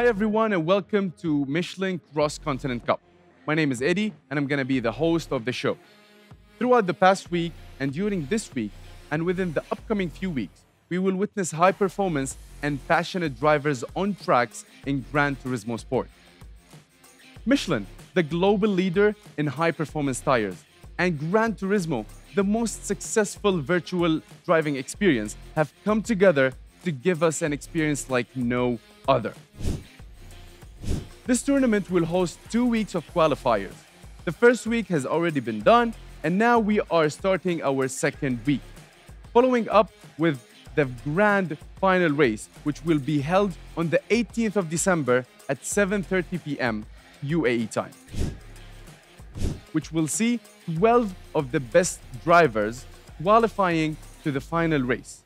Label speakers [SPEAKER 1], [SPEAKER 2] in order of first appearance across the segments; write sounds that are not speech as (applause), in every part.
[SPEAKER 1] Hi, everyone, and welcome to Michelin Cross Continent Cup. My name is Eddie, and I'm going to be the host of the show. Throughout the past week and during this week, and within the upcoming few weeks, we will witness high performance and passionate drivers on tracks in Gran Turismo sport. Michelin, the global leader in high performance tires, and Gran Turismo, the most successful virtual driving experience, have come together to give us an experience like no other. This tournament will host two weeks of qualifiers. The first week has already been done, and now we are starting our second week. Following up with the grand final race, which will be held on the 18th of December at 7:30 p.m. UAE time, which will see 12 of the best drivers qualifying to the final race,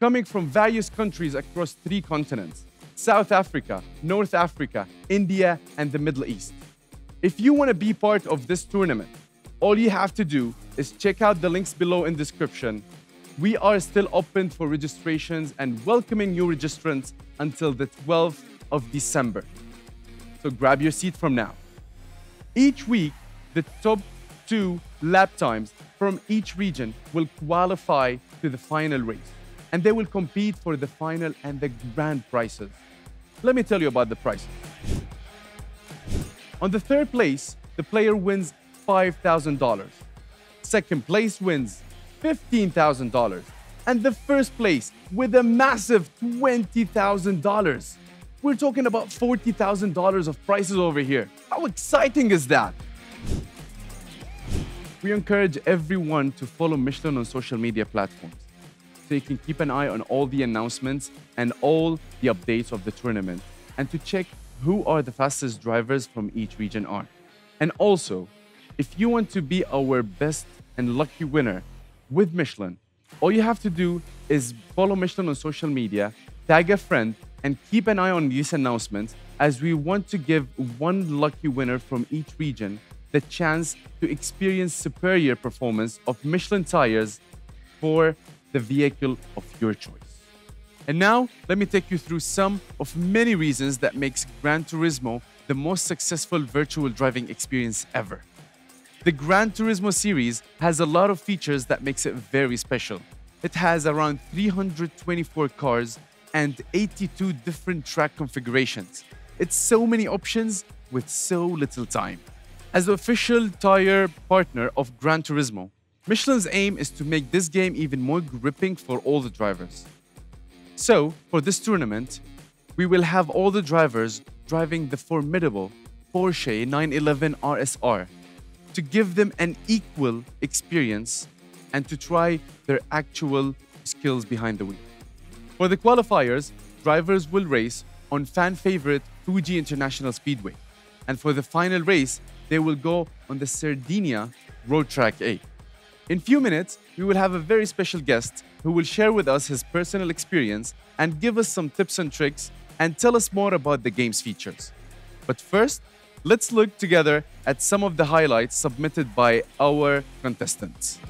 [SPEAKER 1] coming from various countries across three continents South Africa, North Africa, India, and the Middle East. If you want to be part of this tournament, all you have to do is check out the links below in description. We are still open for registrations and welcoming new registrants until the 12th of December. So grab your seat from now. Each week, the top two lap times from each region will qualify to the final race, and they will compete for the final and the grand prizes. Let me tell you about the prizes. On the third place, the player wins $5,000. Second place wins $15,000. And the first place with a massive $20,000. We're talking about $40,000 of prizes over here. How exciting is that? We encourage everyone to follow Michelin on social media platforms so you can keep an eye on all the announcements and all the updates of the tournament and to check who are the fastest drivers from each region are. And also, if you want to be our best and lucky winner with Michelin, all you have to do is follow Michelin on social media, tag a friend, and keep an eye on these announcements as we want to give one lucky winner from each region the chance to experience superior performance of Michelin tires for the vehicle of your choice. And now, let me take you through some of many reasons that makes Gran Turismo the most successful virtual driving experience ever. The Gran Turismo series has a lot of features that makes it very special. It has around 324 cars and 82 different track configurations. It's so many options with so little time. As the official tire partner of Gran Turismo, Michelin's aim is to make this game even more gripping for all the drivers. So, for this tournament, we will have all the drivers driving the formidable Porsche 911 RSR to give them an equal experience and to try their actual skills behind the wheel. For the qualifiers, drivers will race on fan favorite Fuji International Speedway. And for the final race, they will go on the Sardinia Road Track A. In few minutes, we will have a very special guest who will share with us his personal experience and give us some tips and tricks and tell us more about the game's features. But first, let's look together at some of the highlights submitted by our contestants.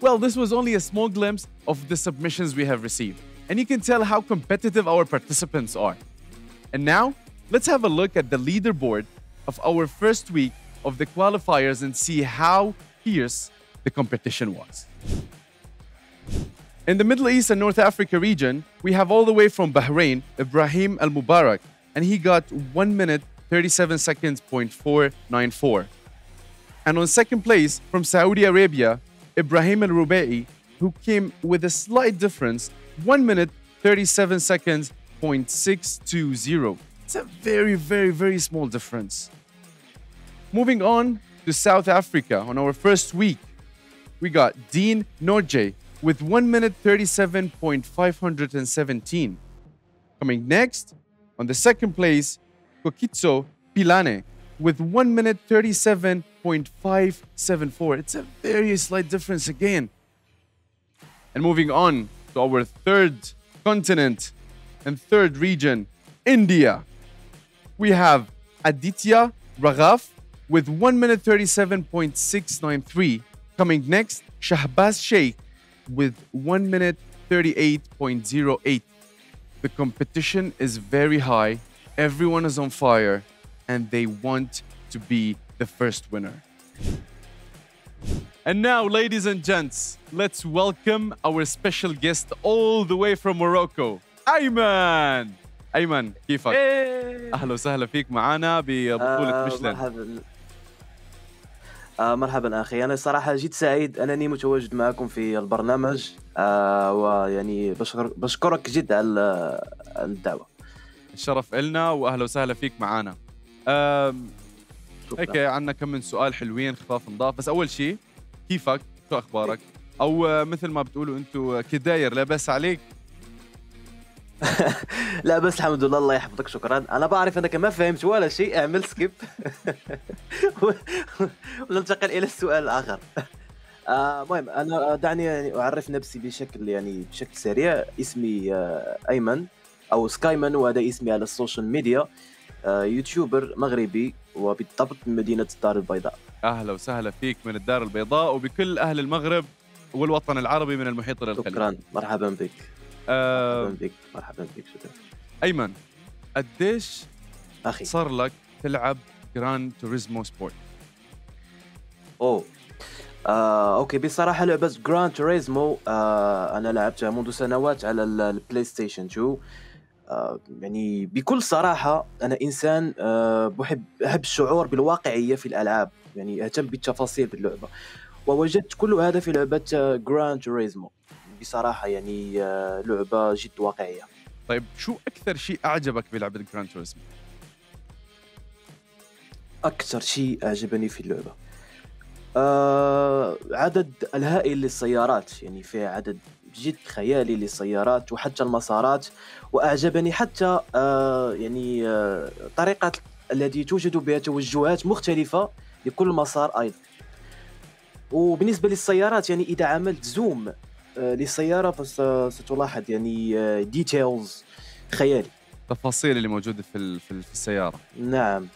[SPEAKER 1] Well, this was only a small glimpse of the submissions we have received, and you can tell how competitive our participants are. And now, let's have a look at the leaderboard of our first week of the qualifiers and see how fierce the competition was. In the Middle East and North Africa region, we have all the way from Bahrain, Ibrahim Al Mubarak, and he got 1 minute 37 seconds, point 494. And on second place from Saudi Arabia, Ibrahim Al Rubai, who came with a slight difference, 1 minute 37 seconds, point 620. It's a very, very, very small difference. Moving on to South Africa on our first week, we got Dean Norje with 1 minute 37.517. Coming next, on the second place, Kokitso Pilane with 1 minute 37.574. It's a very slight difference again. And moving on to our third continent and third region, India. We have Aditya Raghav with 1 minute 37.693. Coming next, Shahbaz Sheikh with 1 minute 38.08. The competition is very high, everyone is on fire, and they want to be the first winner. And now, ladies and gents, let's welcome our special guest all the way from Morocco, Ayman. أيمن كيفك؟
[SPEAKER 2] إيه.
[SPEAKER 1] أهلا وسهلا فيك معنا ببطولة
[SPEAKER 2] آه،
[SPEAKER 1] ميشلان
[SPEAKER 2] مرحبا آه مرحبا أخي أنا صراحة جيت سعيد أنني متواجد معكم في البرنامج آه ويعني بشكر بشكرك جدا على الدعوة
[SPEAKER 1] الشرف إلنا وأهلا وسهلا فيك معنا هيك عندنا كم من سؤال حلوين خفاف نضاف بس أول شيء كيفك؟ شو أخبارك؟ أو آه، مثل ما بتقولوا أنتم كداير لاباس عليك. (laughs)
[SPEAKER 2] لا بس الحمد لله الله يحفظك شكرا. أنا بعرف أنك ما فهمت ولا شيء اعمل سكيب (laughs) وننتقل إلى السؤال الآخر. آه، المهم أنا دعني يعني أعرف نفسي بشكل يعني بشكل سريع. اسمي آه، أيمن أو سكايمان وهذا اسمي على السوشيال ميديا. آه، يوتيوبر مغربي وبالضبط من مدينة الدار البيضاء.
[SPEAKER 1] أهلا وسهلا فيك من الدار البيضاء وبكل أهل المغرب والوطن العربي من المحيط إلى الخليج.
[SPEAKER 2] شكرا. مرحبا بك.
[SPEAKER 1] أم،
[SPEAKER 2] مرحبا بك. مرحبا بك شكرا
[SPEAKER 1] أيمن قديش
[SPEAKER 2] أخي.
[SPEAKER 1] صار لك تلعب جران توريزمو سبورت؟
[SPEAKER 2] أوه. آه، أوكي بصراحة لعبة جراند توريزمو آه، أنا لعبتها منذ سنوات على ال- البلاي ستيشن 2 آه، يعني بكل صراحة أنا إنسان آه، بحب أحب الشعور بالواقعية في الألعاب. يعني أهتم بالتفاصيل باللعبة. ووجدت كل هذا في لعبة جراند توريزمو بصراحة يعني آه، لعبة جد واقعية.
[SPEAKER 1] طيب شو أكثر شيء أعجبك بلعبة جران توريزمو؟
[SPEAKER 2] أكثر شيء أعجبني في اللعبة آه عدد الهائل للسيارات. يعني فيها عدد جد خيالي للسيارات وحتى المسارات وأعجبني حتى آه يعني آه طريقة التي توجد بها توجهات مختلفة لكل مسار أيضا. وبالنسبة للسيارات يعني إذا عملت زوم آه للسيارة فستلاحظ يعني آه ديتيلز خيالي.
[SPEAKER 1] التفاصيل اللي موجودة في في ال- في السيارة.
[SPEAKER 2] نعم.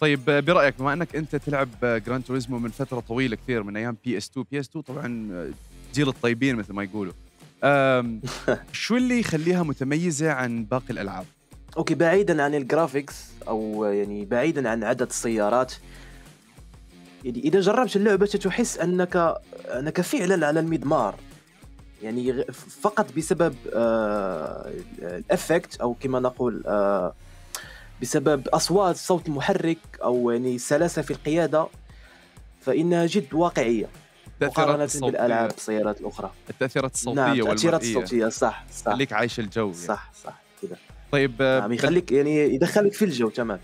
[SPEAKER 1] طيب آه، برأيك بما أنك أنت تلعب جران توريزمو من فترة طويلة كثير من أيام بي اس 2 بي اس 2 طبعا آه، جيل الطيبين مثل ما يقولوا. (laughs) شو اللي يخليها متميزة عن باقي الألعاب؟
[SPEAKER 2] أوكي بعيدا عن الجرافيكس أو يعني بعيدا عن عدد السيارات يعني إذا جربت اللعبة ستحس أنك أنك فعلا على المضمار يعني فقط بسبب آه الافكت أو كما نقول آه بسبب أصوات صوت المحرك أو يعني سلاسة في القيادة فإنها جد واقعية
[SPEAKER 1] التأثيرات بالألعاب
[SPEAKER 2] السيارات الأخرى.
[SPEAKER 1] التأثيرات الصوتية
[SPEAKER 2] نعم التاثيرات الصوتية صح صح.
[SPEAKER 1] خليك عايش الجو يعني.
[SPEAKER 2] صح صح كذا.
[SPEAKER 1] طيب آه،
[SPEAKER 2] نعم يخليك يعني يدخلك في الجو تمام.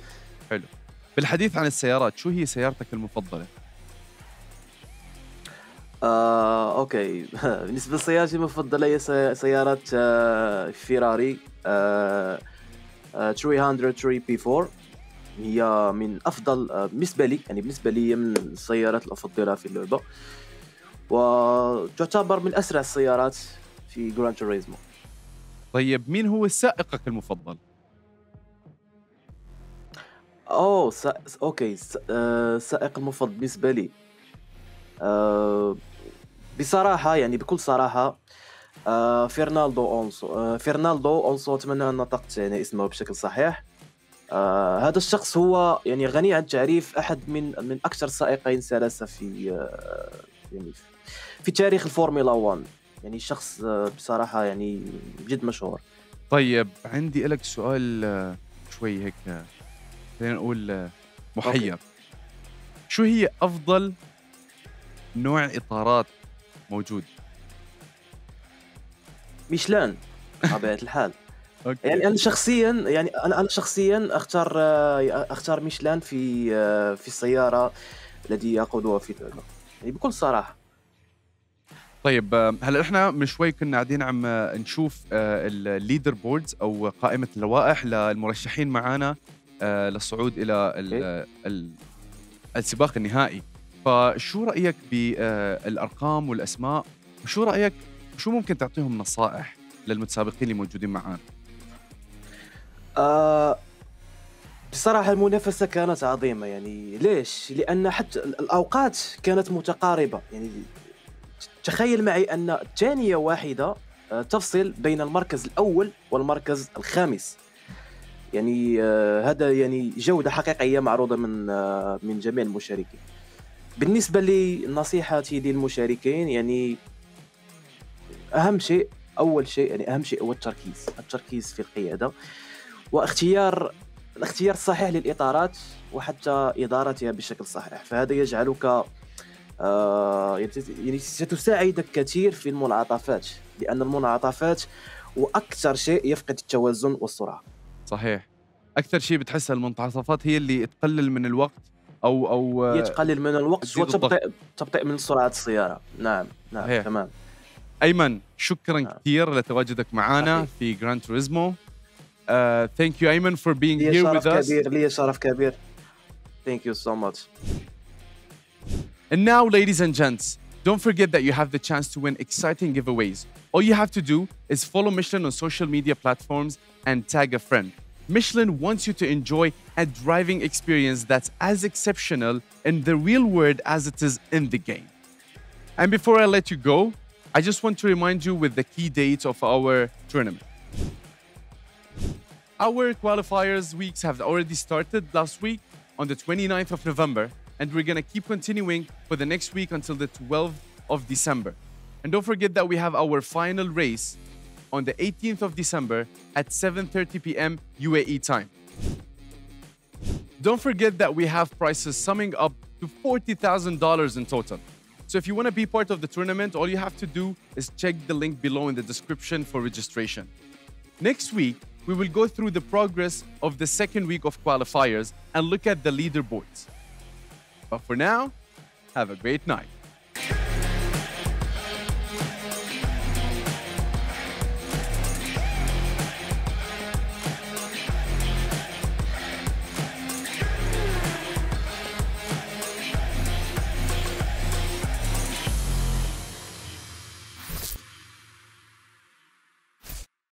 [SPEAKER 1] بالحديث عن السيارات شو هي سيارتك المفضلة؟
[SPEAKER 2] آه، أوكي. (laughs) بالنسبة لسيارتي المفضلة هي سي- سيارة آه، فيراري. آه، آه، 303 بي 4 هي من أفضل آه، بالنسبة لي يعني بالنسبة لي من السيارات الافضله في اللعبة. وتعتبر من أسرع السيارات في جراند توريزمو
[SPEAKER 1] طيب مين هو سائقك المفضل؟
[SPEAKER 2] أوه سا... أوكي س... آه... سائق المفضل بالنسبة لي. آه... بصراحة يعني بكل صراحة آه فرنالدو أونسو آه فرنالدو أونسو أتمنى أن نطقت يعني اسمه بشكل صحيح. آه هذا الشخص هو يعني غني عن التعريف أحد من من أكثر السائقين سلاسة في آه يعني في تاريخ الفورمولا 1 يعني شخص آه بصراحة يعني جد مشهور.
[SPEAKER 1] طيب عندي لك سؤال آه، شوي هيك آه، خلينا نقول محير. شو هي أفضل نوع إطارات موجود؟
[SPEAKER 2] ميشلان بطبيعة الحال. (laughs)
[SPEAKER 1] أوكي.
[SPEAKER 2] يعني أنا شخصيا يعني أنا أنا شخصيا أختار أختار ميشلان في في السيارة التي يقودها في يعني بكل صراحة.
[SPEAKER 1] طيب آه، هلا إحنا من شوي كنا قاعدين عم آه، نشوف الليدر بوردز أو قائمة اللوائح للمرشحين معنا آه، للصعود إلى ال- ال- السباق النهائي. فشو رأيك بالارقام والأسماء؟ وشو رأيك شو ممكن تعطيهم نصائح للمتسابقين اللي موجودين معنا
[SPEAKER 2] آه بصراحة المنافسة كانت عظيمة يعني ليش؟ لأن حتى ال- الأوقات كانت متقاربة يعني تخيل معي أن ثانية واحدة آه، تفصل بين المركز الأول والمركز الخامس. يعني آه، هذا يعني جودة حقيقية معروضة من آه، من جميع المشاركين. بالنسبة لنصيحتي للمشاركين يعني أهم شيء أول شيء يعني أهم شيء هو التركيز. التركيز في القيادة واختيار الاختيار الصحيح للإطارات وحتى إدارتها بشكل صحيح فهذا يجعلك آه يعني ستساعدك كثير في المنعطفات لأن المنعطفات هو أكثر شيء يفقد التوازن والسرعة
[SPEAKER 1] صحيح أكثر شيء بتحسها المنعطفات هي اللي تقلل من الوقت أو أو
[SPEAKER 2] هي تقلل من الوقت. وتبطئ تبطئ من سرعة السيارة نعم نعم
[SPEAKER 1] صحيح.
[SPEAKER 2] تمام
[SPEAKER 1] أيمن شكرا
[SPEAKER 2] نعم.
[SPEAKER 1] كثير لتواجدك معنا. في جراند توريزمو Uh, thank you, Ayman, for being here with us.
[SPEAKER 2] Kabir. Thank you so much.
[SPEAKER 1] And now, ladies and gents, don't forget that you have the chance to win exciting giveaways. All you have to do is follow Michelin on social media platforms and tag a friend. Michelin wants you to enjoy a driving experience that's as exceptional in the real world as it is in the game. And before I let you go, I just want to remind you with the key dates of our tournament. Our qualifiers weeks have already started last week on the 29th of November, and we're gonna keep continuing for the next week until the 12th of December. And don't forget that we have our final race on the 18th of December at 7:30 p.m. UAE time. Don't forget that we have prices summing up to $40,000 in total. So if you want to be part of the tournament, all you have to do is check the link below in the description for registration. Next week, we will go through the progress of the second week of qualifiers and look at the leaderboards. But for now, have a great night.